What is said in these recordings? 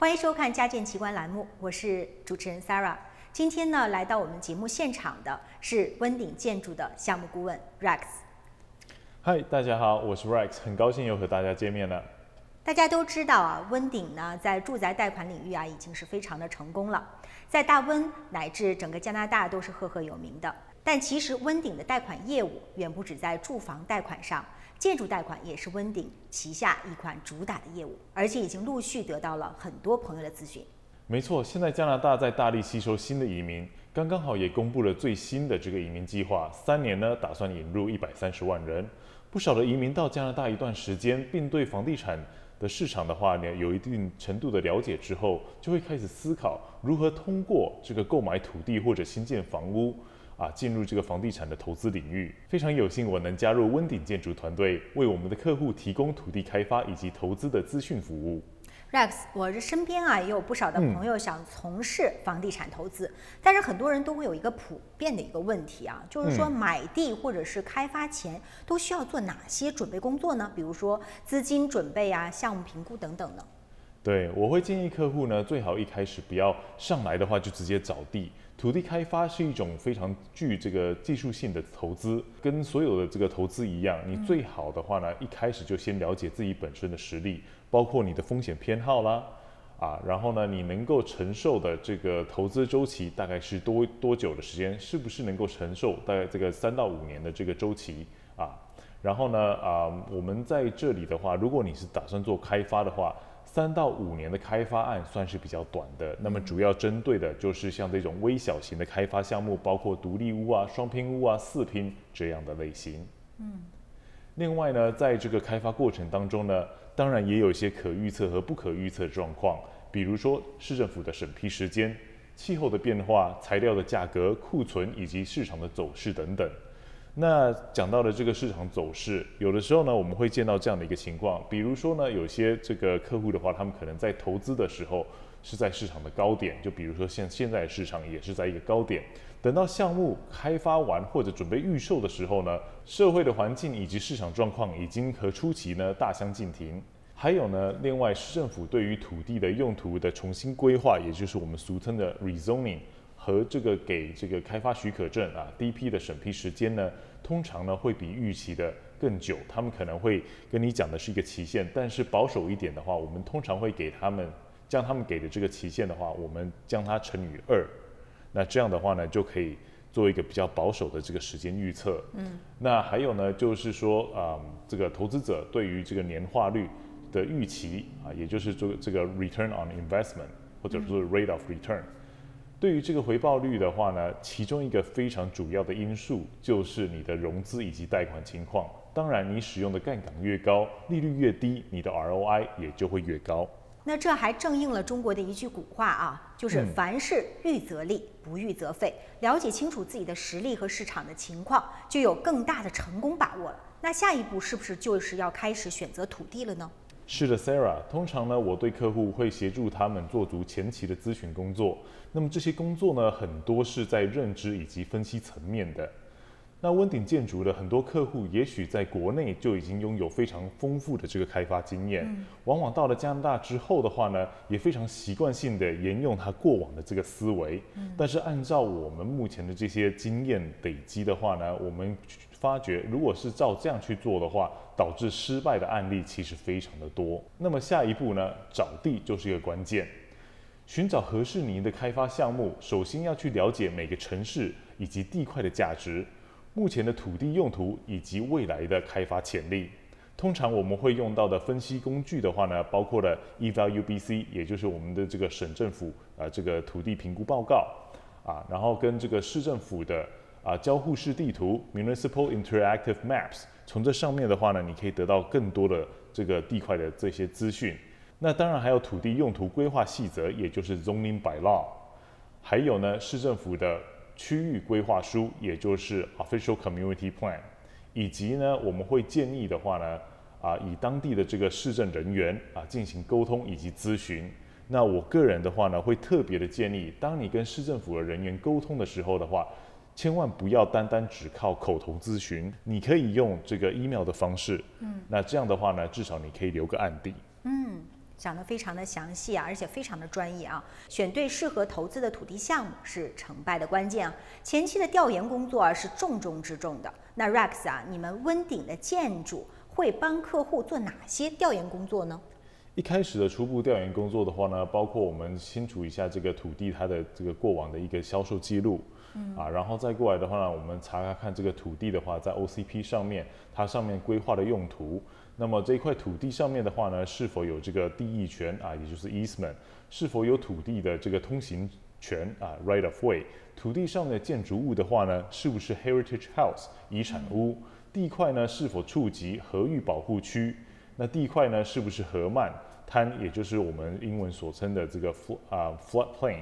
欢迎收看《家建奇观》栏目，我是主持人 Sarah。今天呢，来到我们节目现场的是温鼎建筑的项目顾问 Rex。嗨，大家好，我是 Rex，很高兴又和大家见面了。大家都知道啊，温鼎呢在住宅贷款领域啊已经是非常的成功了，在大温乃至整个加拿大都是赫赫有名的。但其实温鼎的贷款业务远不止在住房贷款上，建筑贷款也是温鼎旗下一款主打的业务，而且已经陆续得到了很多朋友的咨询。没错，现在加拿大在大力吸收新的移民，刚刚好也公布了最新的这个移民计划，三年呢打算引入一百三十万人。不少的移民到加拿大一段时间，并对房地产的市场的话呢有一定程度的了解之后，就会开始思考如何通过这个购买土地或者新建房屋。啊，进入这个房地产的投资领域，非常有幸我能加入温鼎建筑团队，为我们的客户提供土地开发以及投资的资讯服务。Rex，我这身边啊也有不少的朋友想从事房地产投资，但是很多人都会有一个普遍的一个问题啊，就是说买地或者是开发前都需要做哪些准备工作呢？比如说资金准备啊、项目评估等等呢？对，我会建议客户呢，最好一开始不要上来的话就直接找地。土地开发是一种非常具这个技术性的投资，跟所有的这个投资一样，你最好的话呢，一开始就先了解自己本身的实力，包括你的风险偏好啦，啊，然后呢，你能够承受的这个投资周期大概是多多久的时间，是不是能够承受大概这个三到五年的这个周期啊？然后呢，啊，我们在这里的话，如果你是打算做开发的话。三到五年的开发案算是比较短的，那么主要针对的就是像这种微小型的开发项目，包括独立屋啊、双拼屋啊、四拼这样的类型。嗯，另外呢，在这个开发过程当中呢，当然也有一些可预测和不可预测的状况，比如说市政府的审批时间、气候的变化、材料的价格、库存以及市场的走势等等。那讲到了这个市场走势，有的时候呢，我们会见到这样的一个情况，比如说呢，有些这个客户的话，他们可能在投资的时候是在市场的高点，就比如说现现在市场也是在一个高点，等到项目开发完或者准备预售的时候呢，社会的环境以及市场状况已经和初期呢大相径庭。还有呢，另外市政府对于土地的用途的重新规划，也就是我们俗称的 rezoning。和这个给这个开发许可证啊，DP 的审批时间呢，通常呢会比预期的更久。他们可能会跟你讲的是一个期限，但是保守一点的话，我们通常会给他们将他们给的这个期限的话，我们将它乘以二。那这样的话呢，就可以做一个比较保守的这个时间预测。嗯。那还有呢，就是说啊，这个投资者对于这个年化率的预期啊，也就是这个这个 return on investment 或者说 rate of return。对于这个回报率的话呢，其中一个非常主要的因素就是你的融资以及贷款情况。当然，你使用的杠杆越高，利率越低，你的 ROI 也就会越高。那这还正应了中国的一句古话啊，就是凡事预则立，不预则废。了解清楚自己的实力和市场的情况，就有更大的成功把握了。那下一步是不是就是要开始选择土地了呢？是的，Sarah。通常呢，我对客户会协助他们做足前期的咨询工作。那么这些工作呢，很多是在认知以及分析层面的。那温鼎建筑的很多客户，也许在国内就已经拥有非常丰富的这个开发经验，往往到了加拿大之后的话呢，也非常习惯性的沿用他过往的这个思维。但是按照我们目前的这些经验累积的话呢，我们发觉，如果是照这样去做的话，导致失败的案例其实非常的多。那么下一步呢？找地就是一个关键。寻找合适您的开发项目，首先要去了解每个城市以及地块的价值、目前的土地用途以及未来的开发潜力。通常我们会用到的分析工具的话呢，包括了 EVA UBC，也就是我们的这个省政府啊这个土地评估报告啊，然后跟这个市政府的。啊，交互式地图 （Municipal Interactive Maps），从这上面的话呢，你可以得到更多的这个地块的这些资讯。那当然还有土地用途规划细则，也就是 Zoning by Law，还有呢市政府的区域规划书，也就是 Official Community Plan，以及呢我们会建议的话呢，啊以当地的这个市政人员啊进行沟通以及咨询。那我个人的话呢，会特别的建议，当你跟市政府的人员沟通的时候的话。千万不要单单只靠口头咨询，你可以用这个 email 的方式，嗯，那这样的话呢，至少你可以留个案底。嗯，讲得非常的详细啊，而且非常的专业啊。选对适合投资的土地项目是成败的关键啊。前期的调研工作啊是重中之重的。那 Rex 啊，你们温鼎的建筑会帮客户做哪些调研工作呢？一开始的初步调研工作的话呢，包括我们清楚一下这个土地它的这个过往的一个销售记录，嗯啊，然后再过来的话呢，我们查查看这个土地的话，在 OCP 上面它上面规划的用途。那么这一块土地上面的话呢，是否有这个地役权啊，也就是 easement，是否有土地的这个通行权啊，right of way？土地上的建筑物的话呢，是不是 heritage house 遗产屋？地块呢是否触及河域保护区？那地块呢是不是河漫滩，也就是我们英文所称的这个 flood 啊 flood plain，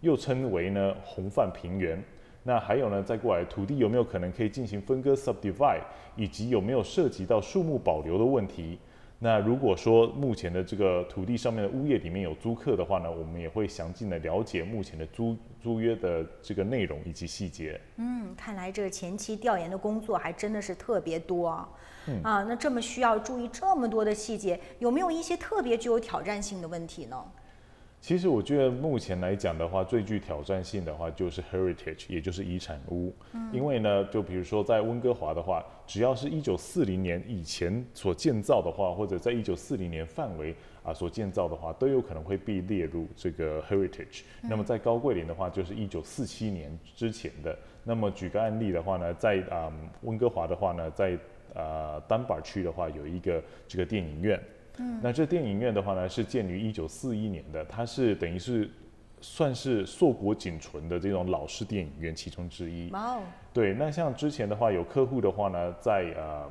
又称为呢红泛平原？那还有呢，再过来土地有没有可能可以进行分割 subdivide，以及有没有涉及到树木保留的问题？那如果说目前的这个土地上面的物业里面有租客的话呢，我们也会详尽的了解目前的租租约的这个内容以及细节。嗯，看来这个前期调研的工作还真的是特别多啊。嗯啊，那这么需要注意这么多的细节，有没有一些特别具有挑战性的问题呢？其实我觉得目前来讲的话，最具挑战性的话就是 heritage，也就是遗产屋。因为呢，就比如说在温哥华的话，只要是一九四零年以前所建造的话，或者在一九四零年范围啊所建造的话，都有可能会被列入这个 heritage。那么在高贵林的话，就是一九四七年之前的。那么举个案例的话呢，在啊温哥华的话呢，在啊丹巴区的话，有一个这个电影院。嗯，那这电影院的话呢，是建于一九四一年的，它是等于是算是硕果仅存的这种老式电影院其中之一。哇哦，对，那像之前的话，有客户的话呢，在呃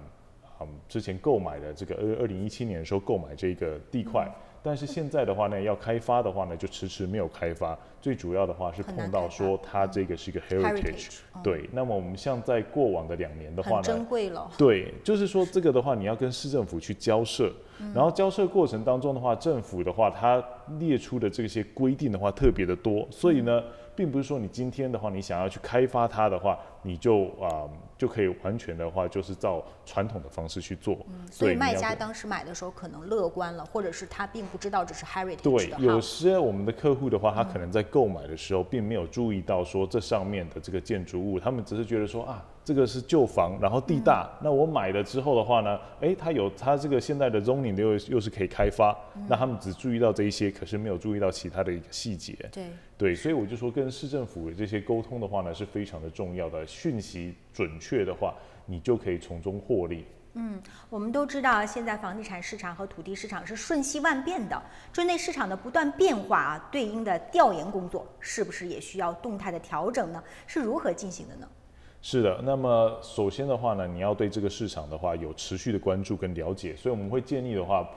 嗯之前购买的这个二二零一七年的时候购买这个地块。但是现在的话呢，要开发的话呢，就迟迟没有开发。最主要的话是碰到说它这个是一个 heritage，对。那么我们像在过往的两年的话呢，珍贵了。对，就是说这个的话，你要跟市政府去交涉，然后交涉过程当中的话，政府的话它列出的这些规定的话特别的多，所以呢。并不是说你今天的话，你想要去开发它的话，你就啊就可以完全的话，就是照传统的方式去做。嗯，所以卖家当时买的时候可能乐观了，或者是他并不知道这是 heritage 对，有些我们的客户的话，他可能在购买的时候并没有注意到说这上面的这个建筑物，他们只是觉得说啊。这个是旧房，然后地大。那我买了之后的话呢，哎，它有它这个现在的 zoning 又又是可以开发。那他们只注意到这一些，可是没有注意到其他的一个细节。对对，所以我就说跟市政府这些沟通的话呢，是非常的重要的。讯息准确的话，你就可以从中获利。嗯，我们都知道现在房地产市场和土地市场是瞬息万变的。针对市场的不断变化啊，对应的调研工作是不是也需要动态的调整呢？是如何进行的呢？是的，那么首先的话呢，你要对这个市场的话有持续的关注跟了解，所以我们会建议的话，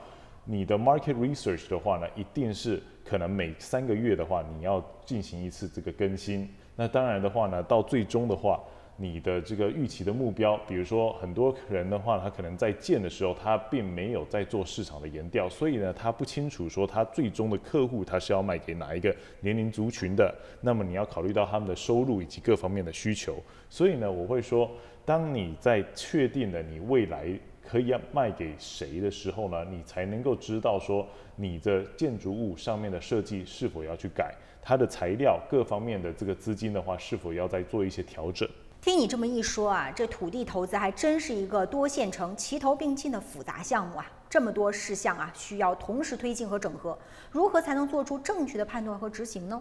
你的 market research 的话呢，一定是可能每三个月的话，你要进行一次这个更新。那当然的话呢，到最终的话。你的这个预期的目标，比如说很多人的话，他可能在建的时候，他并没有在做市场的研调，所以呢，他不清楚说他最终的客户他是要卖给哪一个年龄族群的。那么你要考虑到他们的收入以及各方面的需求。所以呢，我会说，当你在确定了你未来可以要卖给谁的时候呢，你才能够知道说你的建筑物上面的设计是否要去改，它的材料各方面的这个资金的话，是否要再做一些调整。听你这么一说啊，这土地投资还真是一个多线程、齐头并进的复杂项目啊！这么多事项啊，需要同时推进和整合，如何才能做出正确的判断和执行呢？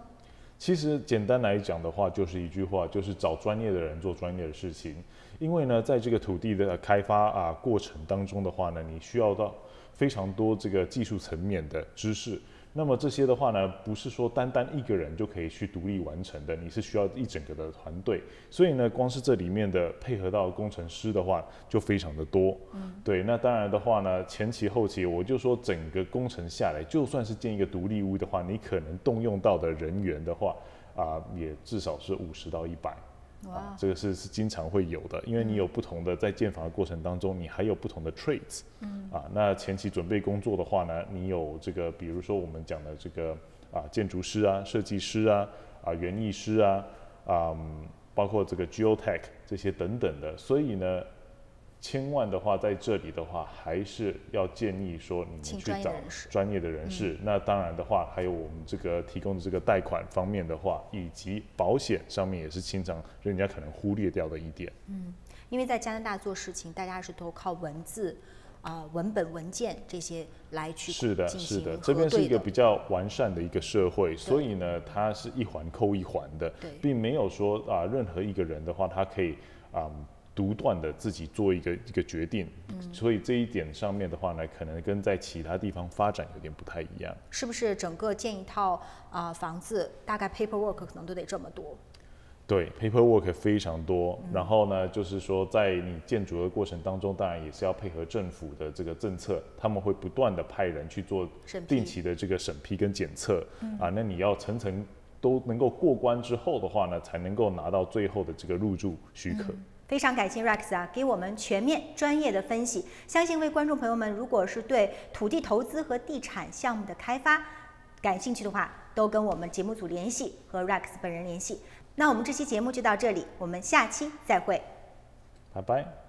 其实简单来讲的话，就是一句话，就是找专业的人做专业的事情。因为呢，在这个土地的开发啊过程当中的话呢，你需要到非常多这个技术层面的知识。那么这些的话呢，不是说单单一个人就可以去独立完成的，你是需要一整个的团队。所以呢，光是这里面的配合到工程师的话，就非常的多。嗯，对。那当然的话呢，前期后期，我就说整个工程下来，就算是建一个独立屋的话，你可能动用到的人员的话，啊，也至少是五十到一百。啊，这个是是经常会有的，因为你有不同的在建房的过程当中，你还有不同的 traits，嗯，啊，那前期准备工作的话呢，你有这个，比如说我们讲的这个啊，建筑师啊，设计师啊，啊，园艺师啊，啊，包括这个 geotech 这些等等的，所以呢，千万的话，在这里的话，还是要建议说你们去找专业的人士。那当然的话，还有我们这个提供的这个贷款方面的话，以及保险上面也是经常人家可能忽略掉的一点。嗯因为在加拿大做事情，大家是都靠文字、啊、文本、文件这些来去是的，是的，这边是一个比较完善的一个社会，所以呢，它是一环扣一环的，并没有说啊，任何一个人的话，他可以啊。独断的自己做一个一个决定，嗯。所以这一点上面的话呢，可能跟在其他地方发展有点不太一样。是不是整个建一套啊、房子，大概 paperwork 可能都得这么多？对，paperwork 非常多，嗯。然后呢，就是说在你建筑的过程当中，当然也是要配合政府的这个政策，他们会不断的派人去做定期的这个审批跟检测，啊，那你要层层都能够过关之后的话呢，才能够拿到最后的这个入住许可。非常感谢 Rex 啊，给我们全面专业的分析。相信为观众朋友们，如果是对土地投资和地产项目的开发感兴趣的话，都跟我们节目组联系，和 Rex 本人联系。那我们这期节目就到这里，我们下期再会。拜拜。